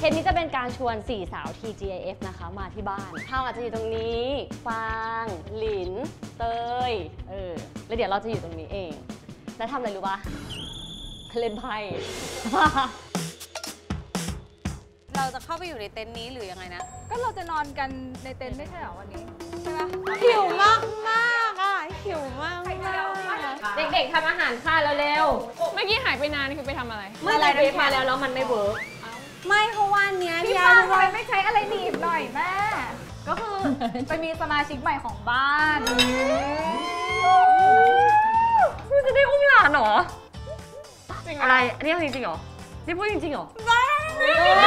เทปนี้จะเป็นการชวนสี่สาว TGIF นะคะมาที่บ้านเท่าอาจจะอยู่ตรงนี้ฟางหลิน เตย เออ แล้วเดี๋ยวเราจะอยู่ตรงนี้เอง แล้วทำอะไรรู้ปะเล่นไพ่ เราจะเข้าไปอยู่ในเต็นท์นี้หรือยังไงนะ ก็เราจะนอนกันในเต็นท์ไม่ใช่เหรอวันนี้ ใช่ปะหิวมากมากอะหิวมากมากเด็กๆทำอาหารค่ะแล้วเร็ว เมื่อกี้หายไปนานคือไปทำอะไร เมื่อไรเบรกมาแล้วแล้วมันไม่เวิร์ก ไปมีสมาชิกใหม่ของบ้านนี่จะได้อุ้มหลานเหรออะไร อันนี้เอาจริงๆเหรอ นี่พูดจริงๆเหรอไม่ตัว